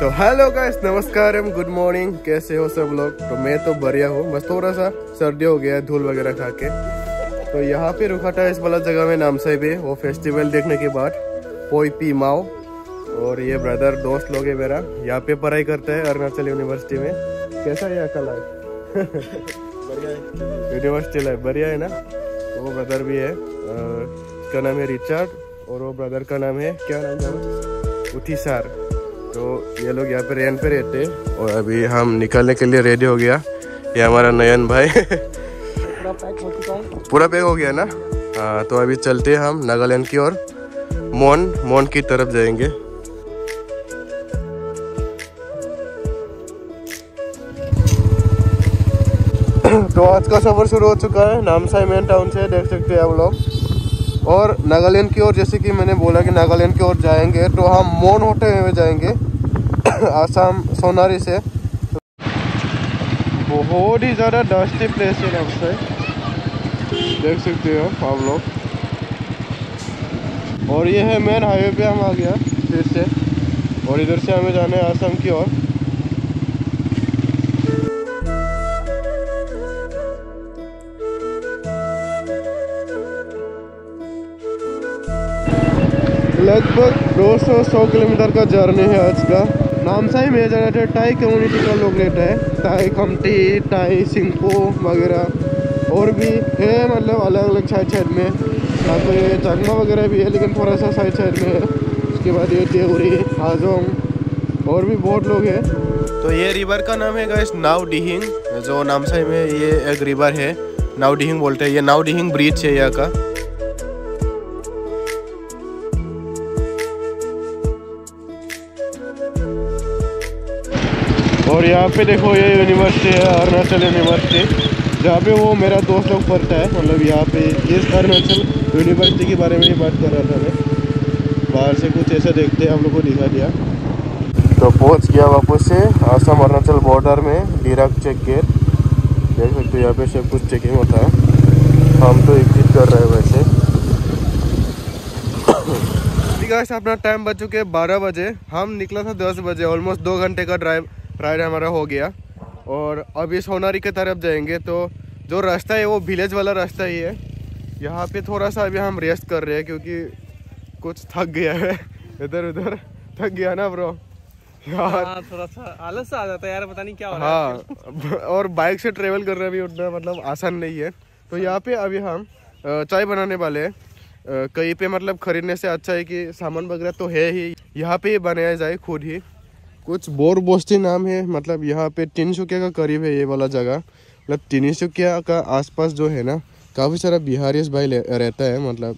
तो hello guys नमस्कार M good morning. कैसे हो सब लोग? तो मैं तो बढ़िया हूँ। बस थोड़ा सा सर्दी हो गया है धूल वगैरह खा के। तो यहाँ पे रुका था इस वाला जगह में नाम से भी वो फेस्टिवल देखने के बाद। पोई पी माओ। और ये ब्रदर दोस्त लोग है मेरा। यहाँ पे पढ़ाई करते हैं अरुणाचल यूनिवर्सिटी में। कैसा है यहाँ का लाइफ बढ़िया है। यूनिवर्सिटी लाइफ बढ़िया है ना? वो ब्रदर भी है। उसका नाम है रिचर्ड और वो ब्रदर का नाम है क्या नाम है उथिसार तो ये लोग यहाँ पे रेंट पे रहते हैं। और अभी हम निकलने के लिए रेडी हो गया। ये हमारा नयन भाई। पूरा पैक हो चुका है। पूरा पैक हो गया ना? हाँ तो अभी चलते हैं हम नागालैंड की ओर। मोन मोन की तरफ़ जाएँगे। तो आज का सफ़र शुरू हो चुका है। नामसाई मेन टाउन से देख सकते हैं आप लोग। और नागालैंड की ओर, जैसे कि मैंने बोला कि नागालैंड की ओर जाएँगे तो हम मोन होते हुए जाएँगे, आसाम, सोनारी से। बहुत ही ज़्यादा डस्टी प्लेस है नामसाई देख सकते हो आप लोग। और ये है मेन हाईवे पे हम आ गया, फिर से। और इधर से हमें जाना है आसाम की ओर। लगभग 200 किलोमीटर का जर्नी है आज का। नामसाई में ज़्यादातर टाई कम्युनिटी का लोग रहता है। टाई खमटी टाई सिंपो वगैरह। और भी है मतलब अलग अलग साइड साइड में। यहाँ पे चकमा वगैरह भी है, लेकिन थोड़ा सा साइड साइड में है। उसके बाद ये त्योरी हाजोंग और भी बहुत लोग हैं। तो ये रिवर का नाम है गाइस नाव डिहिंग जो नामसाई में ये एक रिवर है। नाव डिहिंग बोलते हैं। ये नाव डिहिंग ब्रिज है यहाँ का। और यहाँ पे देखो ये यूनिवर्सिटी है अरुणाचल यूनिवर्सिटी जहाँ पे वो मेरा दोस्त लोग पढ़ता है मतलब यहाँ पे इस अरुणाचल यूनिवर्सिटी के बारे में ही बात कर रहा था मैं। बाहर से कुछ ऐसा देखते हैं हम लोग को दिखा दिया। तो पहुँच गया वापस से आसाम अरुणाचल बॉर्डर में डिराक चेक गेट देख सकते हो यहाँ पे सब कुछ चेकिंग होता है। हम तो एग्जिट कर रहे हैं वैसे। गाइस अपना टाइम बच चुके हैं बारह बजे। हम निकला था दस बजे ऑलमोस्ट दो घंटे का ड्राइव राइड हमारा हो गया। और अब अभी सोनारी की तरफ़ जाएँगे तो जो रास्ता है वो विलेज वाला रास्ता ही है। यहाँ पे थोड़ा सा अभी हम रेस्ट कर रहे हैं क्योंकि कुछ थक गया है। इधर उधर थक गया ना ब्रो यार। हाँ थोड़ा सा आलस आ जाता है यार पता नहीं क्या हो रहा है। हाँ और बाइक से ट्रेवल करना भी उतना मतलब आसान नहीं है। तो यहाँ पे अभी हम चाय बनाने वाले हैं। कहीं पे मतलब खरीदने से अच्छा है कि सामान वगैरह तो है ही। यहाँ पे ही बनाया जाए खुद ही। कुछ बोर बोस्ती नाम है मतलब यहाँ पे तिनसुकिया का करीब है ये वाला जगह। मतलब तिनसुकिया का आसपास जो है ना, काफ़ी सारा बिहारी भाई रहता है मतलब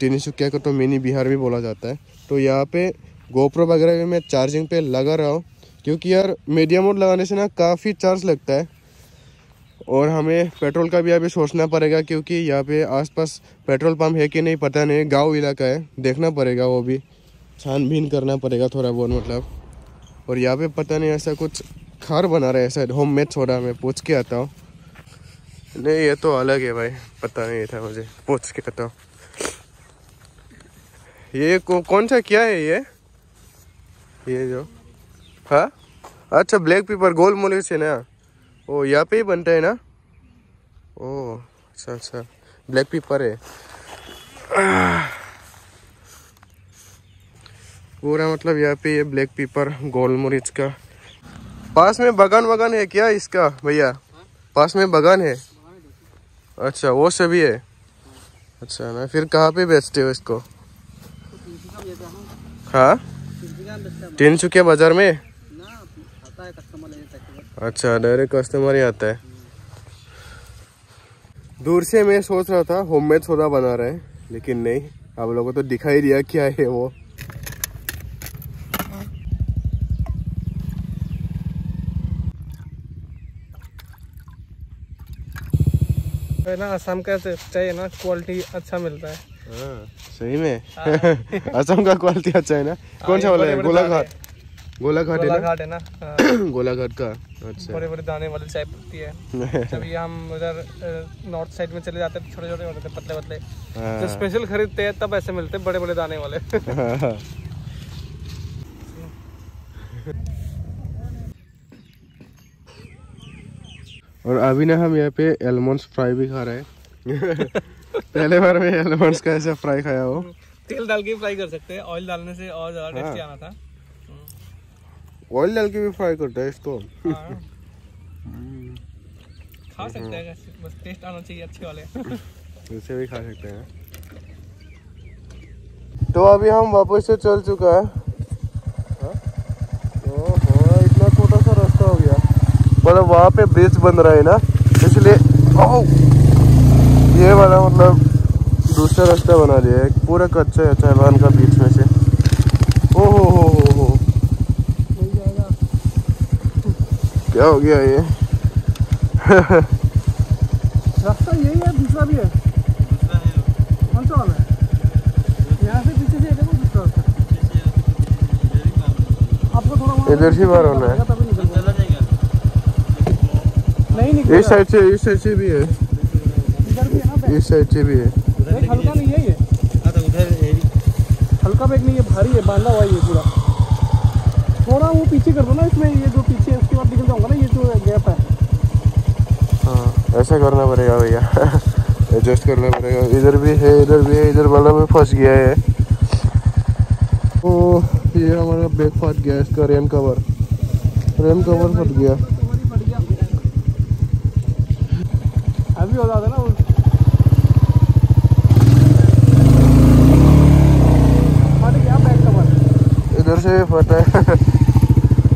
तिनसुकिया को तो मिनी बिहार भी बोला जाता है। तो यहाँ पे गोप्रो वगैरह भी मैं चार्जिंग पे लगा रहा हूँ, क्योंकि यार मीडियम मोड लगाने से ना काफ़ी चार्ज लगता है। और हमें पेट्रोल का भी अभी सोचना पड़ेगा, क्योंकि यहाँ पे आसपास पेट्रोल पंप है कि नहीं पता नहीं, गाँव इलाका है, देखना पड़ेगा वो भी। छानबीन करना पड़ेगा थोड़ा बहुत मतलब। और यहाँ पे पता नहीं ऐसा कुछ खार बना रहा है ऐसा होम मेड सोडा मैं पूछ के आता हूँ। नहीं ये तो अलग है भाई पता नहीं था मुझे पूछ के आता हूँ। ये को, कौन सा क्या है ये? ये जो हाँ? अच्छा ब्लैक पेपर गोल मोलिस है ना? ओ यहाँ पे ही बनता है ना? ओ अच्छा अच्छा ब्लैक पेपर है। पूरा मतलब यहाँ पे ये ब्लैक पेपर गोल मरीच का। पास में बगान वगान है क्या इसका, भैया? पास में बगान है? अच्छा वो सभी है? अच्छा ना, फिर कहाँ पे बेचते हो इसको? हाँ? तीन सुकिया बाज़ार में? अच्छा डायरेक्ट कस्टमर ही आता है। दूर से मैं सोच रहा था होममेड सोडा बना रहे हैं, लेकिन नहीं, आप लोगों को तो दिखाई दिया क्या है वो। है ना असम का तो चाहिए ना क्वालिटी अच्छा मिलता है। हाँ, सही में? असम का क्वालिटी अच्छा है ना? कौन सा वाला है? गोलाघाट। गोलाघाट है ना? गोलाघाट है ना हाँ, गोलाघाट का अच्छा। बड़े बड़े दाने वाली चाय पत्ती है। जब ये हम उधर नॉर्थ साइड में चले जाते हैं छोटे छोटे होते पतले पतले हाँ। जो स्पेशल खरीदते हैं तब ऐसे मिलते हैं बड़े बड़े दाने वाले। और अभी ना हम यहाँ पे एलमंड्स फ्राई भी खा रहे हैं। पहले बार मैं एलमंड्स का ऐसा फ्राई खाया हो। तेल डाल के फ्राई कर सकते हैं ऑयल डालने से और ज़्यादा हाँ। टेस्टी आना था। ऑयल डाल के भी फ्राई करता है इसको। हाँ। खा सकते हैं बस टेस्ट आना चाहिए अच्छे वाले। इसे भी खा सकते हैं। तो अभी हम वापस से चल चुका है। हाँ? ओहो, इतना छोटा सा रास्ता हो गया। मतलब वहाँ पे ब्रिज बन रहा है ना इसलिए ये वाला मतलब दूसरा रास्ता बना दिया है पूरा कच्चा है चाइवान का बीच में से। ओ हो हो हो हो। क्या हो गया ये? रास्ता यही है दूसरा भी है। कौन सा वाला है? यहाँ से पीछे से दूसरा रास्ता। आपको थोड़ा इधर से बाहर होना है। नहीं निकल। इस साइड से इस साइड से भी है। इधर भी है ना इस साइड से भी है। बैग हल्का नहीं है ये। हल्का बैग नहीं है भारी है बांधा हुआ है ये पूरा। थोड़ा वो पीछे कर दो ना इसमें ये जो पीछे है उसके बाद निकल जाऊँगा ना ये जो गैप है। हाँ ऐसा करना पड़ेगा भैया। एडजस्ट करना पड़ेगा। इधर भी है इधर भी है इधर वाला में फंस गया है। ओ ये हमारा बैग फट गया इसका रेन कवर रेन कवर फट गया। अभी हो जाता है ना वो इधर से भी फटा है।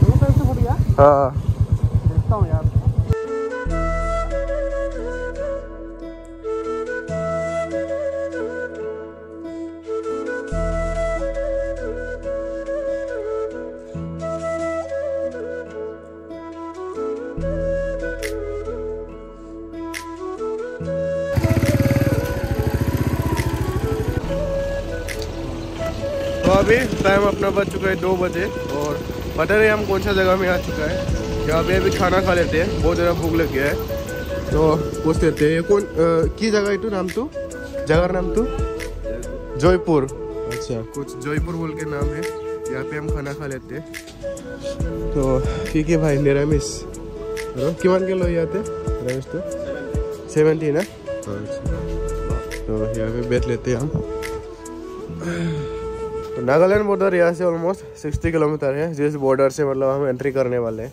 दोनों फट गया? हाँ। देखता हूँ यार। अभी टाइम अपना बज चुका है दो बजे और पता नहीं हम कौन सा जगह में आ चुका है। यहाँ पे अभी खाना खा लेते हैं बहुत ज़्यादा भूख लग गया है। तो पूछ लेते हैं कौन की जगह है तू नाम तू? जगह नाम तू? जयपुर। अच्छा। कुछ जयपुर बोल के नाम है यहाँ पे हम खाना खा लेते हैं। तो ठीक है भाई निरामिस किमान किलो याते रमेश तो? सेवेंटी ना अच्छा तो यहाँ पे बैठ लेते हैं हम। नागालैंड बॉर्डर यहाँ से ऑलमोस्ट 60 किलोमीटर है जिस बॉर्डर से मतलब हम एंट्री करने वाले हैं।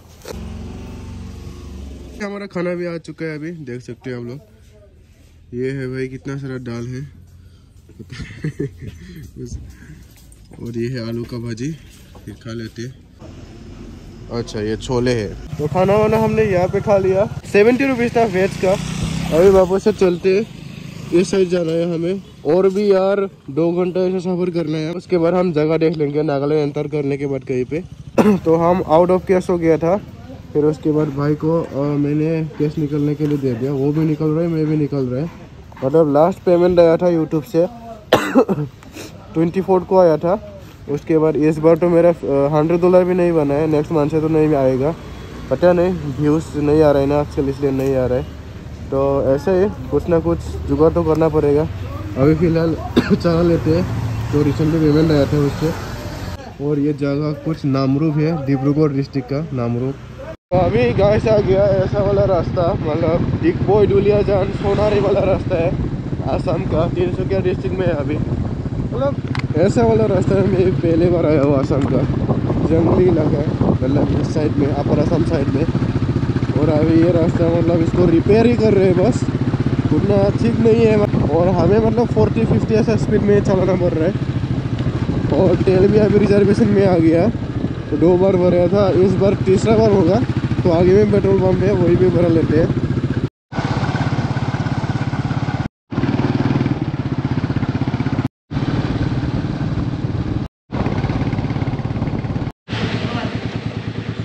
हमारा खाना भी आ चुका है अभी देख सकते हैं हम लोग। ये है भाई कितना सारा दाल है। और ये है आलू का भाजी फिर खा लेते हैं। अच्छा ये छोले है। तो खाना वाना हमने यहाँ पे खा लिया। सेवेंटी रुपीज़ था वेज का। अभी वापस से चलते हैं। इस साइड जाना है हमें। और भी यार दो घंटा ऐसा सफ़र करना है। उसके बाद हम जगह देख लेंगे नागालैंड एंटर करने के बाद कहीं पे। तो हम आउट ऑफ़ कैश हो गया था। फिर उसके बाद भाई को अ, मैंने कैश निकलने के लिए दे दिया। वो भी निकल रहा है मैं भी निकल रहा है। मतलब लास्ट पेमेंट आया था यूट्यूब से। ट्वेंटी को आया था। उसके बाद इस बार तो मेरा हंड्रेड डॉलर भी नहीं बना है। नेक्स्ट मंथ से तो नहीं आएगा। पता नहीं व्यूज़ नहीं आ रहे ना आजकल इसलिए नहीं आ रहा। है तो ऐसे ही कुछ ना कुछ जुगाड़ तो करना पड़ेगा। अभी फ़िलहाल चला लेते हैं। तो रिसेंटली पेमेंट आया था उससे। और ये जगह कुछ नामरूप है, डिब्रूगढ़ डिस्ट्रिक्ट का नामरूप। तो अभी गाय से आ गया ऐसा वाला रास्ता मतलब दिग्बोई डुलियाजान सोनारी वाला रास्ता है, आसाम का तिनसुकिया डिस्ट्रिक्ट में है अभी। मतलब ऐसा वाला रास्ता है, मैं पहले बार आया हूँ आसाम का। जंगली इलाका है मतलब इस साइड में अपर आसाम साइड में। और अभी ये रास्ता मतलब इसको रिपेयर ही कर रहे हैं बस। उतना ठीक नहीं है। और हमें मतलब फोर्टी फिफ्टी ऐसा स्पीड में चलाना पड़ रहा है। और तेल भी अभी रिजर्वेशन में आ गया। तो दो बार भरा था। इस बार तीसरा बार होगा। तो आगे में पेट्रोल पम्प है, वही भी भरा लेते हैं।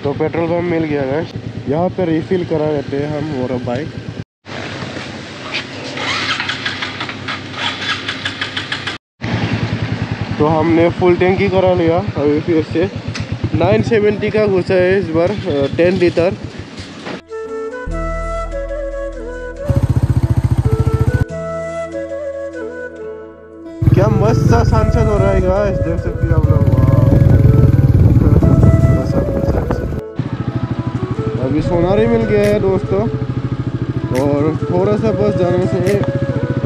तो पेट्रोल पंप मिल गया है यहाँ पे रिफिल करा लेते हैं हम और बाइक तो हमने फुल टैंकी करा लिया अभी फिर से 970 का घुसा है इस बार टेन लीटर क्या मस्त सा सनसेट हो रहा है गाइस देख सकते हैं आप लोग। सोनारी मिल गया है दोस्तों। और थोड़ा सा बस जाने से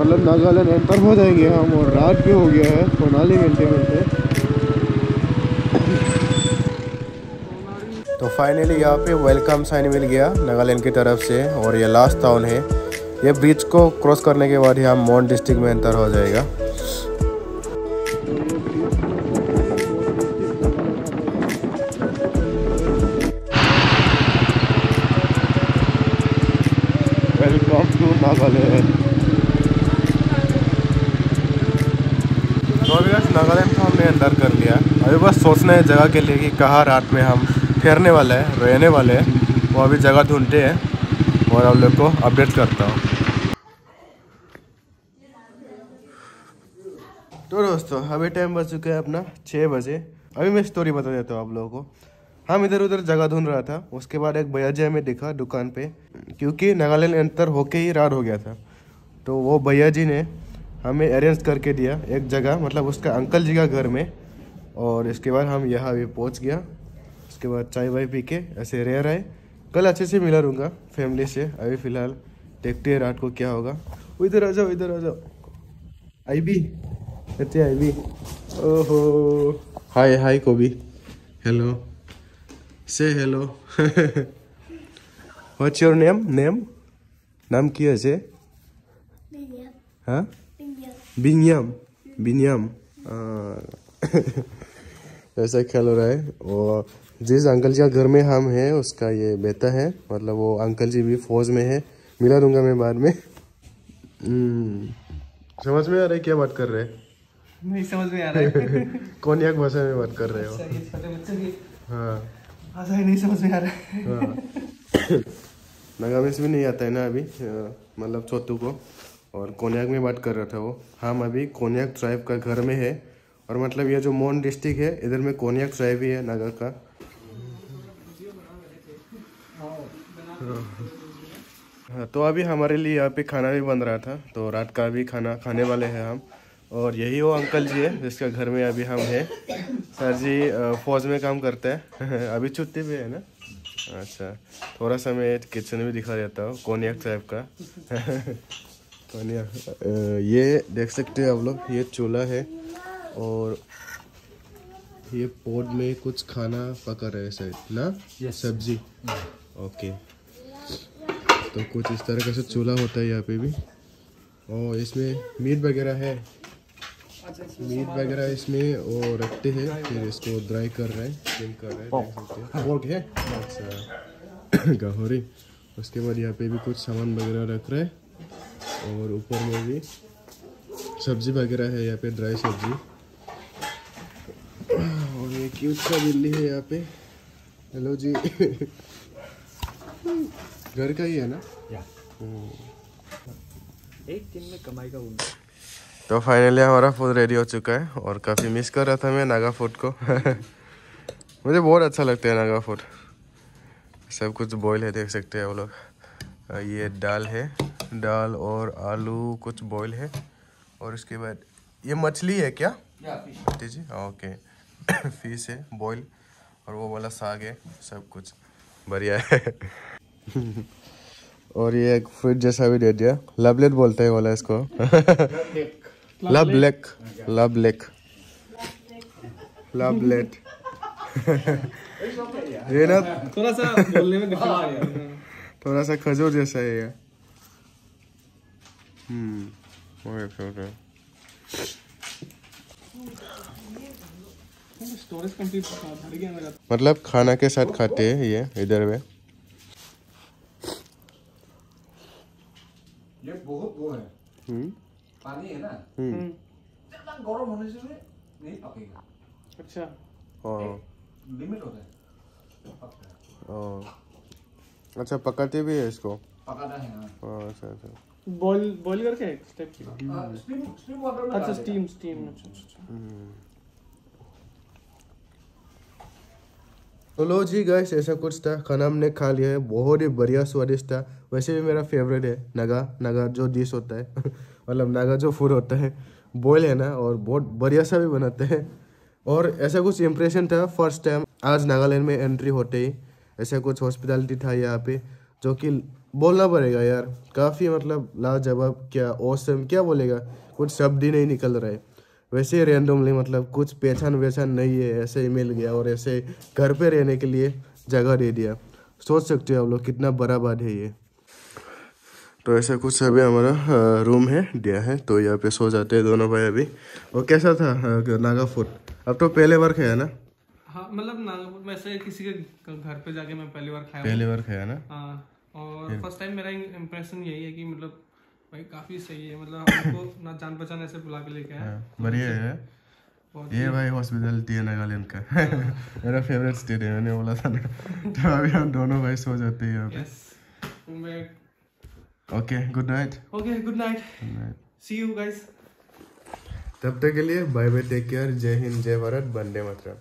मतलब नागालैंड एंटर हो जाएँगे हम और रात भी हो गया है सोनाली मिलते मिलते। तो फाइनली यहाँ पे वेलकम साइन मिल गया नागालैंड की तरफ़ से और ये लास्ट टाउन है। ये ब्रिज को क्रॉस करने के बाद ही हम मोन डिस्ट्रिक्ट में एंटर हो जाएगा। टू नागालैंड तो अभी बस नागालैंड को हमने अंदर कर लिया। अभी बस सोचना है जगह के लिए कि कहाँ रात में हम ठहरने वाले हैं, रहने वाले हैं। वो अभी जगह ढूंढते हैं और आप लोग को अपडेट करता हूँ। तो दोस्तों, अभी टाइम बज चुका है अपना छः बजे। अभी मैं स्टोरी बता देता हूँ आप लोगों को। हम इधर उधर जगह ढूंढ रहा था। उसके बाद एक भैया जी हमें दिखा दुकान पे, क्योंकि नागालैंड एंटर होके ही रात हो गया था। तो वो भैया जी ने हमें अरेंज करके दिया एक जगह मतलब उसका अंकल जी का घर में। और इसके बाद हम यहाँ भी पहुँच गया। उसके बाद चाय वाय पी के ऐसे रह रहे। कल अच्छे से मिला रहूँगा फैमिली से। अभी फ़िलहाल देखते हैं रात को क्या होगा। इधर आ जाओ, इधर आ जाओ। आई बी, कहते आई बी। ओहो। हाय हाय कोबी। हेलो से hello what's your name name नाम की আছে हाँ बिनियम बिनियम ऐसा खेल रहा है और जिस अंकल जी का घर में हम हैं उसका ये बेटा है मतलब वो अंकल जी भी फौज में है मिला दूँगा मैं बाद में हम्म, समझ में आ रहा है क्या बात कर रहे हैं नहीं समझ में आ रहा है। कौन एक भाषा में बात कर रहे हो? हाँ। भाषा ही नहीं समझ में आ रहा है। हाँ। नागामिस भी नहीं आता है ना अभी मतलब छोटू को। और कोन्याक में बात कर रहा था वो। हम अभी कोन्याक ट्राइब का घर में है। और मतलब ये जो मोन डिस्ट्रिक्ट है, इधर में कोन्याक ट्राइब ही है नागा का। हाँ तो अभी हमारे लिए यहाँ पे खाना भी बन रहा था। तो रात का भी खाना खाने वाले हैं हम। और यही वो अंकल जी है जिसका घर में अभी हम हैं। सर जी फौज में काम करते हैं। अभी छुट्टी पे है ना? अच्छा थोड़ा सा मैं किचन भी दिखा देता हूँ कोनियाक टाइप का। कोनियाक ये देख सकते हैं आप लोग ये चूल्हा है और ये पोट में कुछ खाना पका रहे हैं शायद ना? सब्ज़ी। ओके। तो कुछ इस तरह का से चूल्हा होता है यहाँ पे भी। और इसमें मीट वगैरह है। मीट वगैरह इसमें वो रखते हैं फिर इसको ड्राई कर रहे हैं कर रहे हैं हैं। पोर्क है? अच्छा। गहोरी। उसके बाद यहाँ पे भी कुछ सामान वगैरह रख रहे हैं। और ऊपर में भी सब्ज़ी वगैरह है यहाँ पे ड्राई सब्ज़ी। और ये क्यूट सा बिल्ली है यहाँ पे। हेलो जी। घर का ही है ना? या। एक दिन में कमाई का उम्र तो फाइनली हमारा फ़ूड रेडी हो चुका है और काफ़ी मिस कर रहा था मैं नागा फ़ूड को। मुझे बहुत अच्छा लगता है नागा फ़ूड सब कुछ बॉईल है देख सकते हैं वो लोग। ये दाल है। दाल और आलू कुछ बॉईल है। और उसके बाद ये मछली है क्या? जी ओके फ़िश है? बॉईल और वो वाला साग है सब कुछ। बढ़िया है। और ये एक फ्रूट जैसा भी दे दिया। लबलेट बोलते हैं वाला इसको। लब लेक लब लेक लब लेट ये ना थोड़ा सा बोलने में डिफरेंस आ गया। थोड़ा सा खजूर जैसा है ये। हम्म ओके मेरा मतलब खाना के साथ खाते हैं ये इधर में। ये बहुत वो है। हम्म। पानी है ना? हम्म। जितना गरम होने से नहीं पकेगा। अच्छा। हाँ। लिमिट होता है। पकता अच्छा पकाते भी है इसको? पकाना है अच्छा अच्छा। बॉईल बॉईल करके एक स्टेप की स्टीम स्टीम वाटर में अच्छा स्टीम स्टीम अच्छा अच्छा अच्छा। तो लो जी गाइस ऐसा कुछ था। खाना हमने खा लिया है। बहुत ही बढ़िया स्वादिष्ट था। वैसे भी मेरा फेवरेट है। नगा नगा जो डिश होता है। मतलब नागा जो फ़ूड होता है बॉयल है ना और बहुत बढ़िया सा भी बनाते हैं। और ऐसा कुछ इम्प्रेशन था फ़र्स्ट टाइम आज नागालैंड में एंट्री होते ही। ऐसा कुछ हॉस्पिटलिटी था यहाँ पे, जो कि बोलना पड़ेगा यार। काफ़ी मतलब लाजवाब, क्या औसम क्या बोलेगा? कुछ शब्द ही नहीं निकल रहा। वैसे रैंडमली मतलब कुछ पहचान वहचान नहीं है, ऐसे ही मिल गया और ऐसे घर पे रहने के लिए जगह दे दिया। सोच सकते हो आप लोग कितना बड़ा बात है ये। तो ऐसा कुछ अभी हमारा रूम है दिया है तो यहाँ पे सो जाते हैं दोनों भाई अभी। और कैसा था नागा फ़ूड अब तो पहले बार खाया ना? हाँ मतलब नागपुर में ऐसे किसी के घर पे जाके मैं पहली बार खाया। पहले बार खाया ना? हाँ और फ़र्स्ट टाइम मेरा इम्प्रेशन यही है कि मतलब भाई काफ़ी सही है मतलब हमको ना जान पहचान ऐसे बुला के लेके आया। हाँ, बढ़िया है। ये भाई हॉस्पिटलिटी है नागालैंड का। मेरा फेवरेट स्टेट है मैंने बोला था ना। तो अभी हम दोनों भाई सो जाते हैं यहाँ पे। मैं okay good night okay good night night see you guys तब तक के लिए बाय बाय टेक केयर जय हिंद जय भारत वंदे मातरम।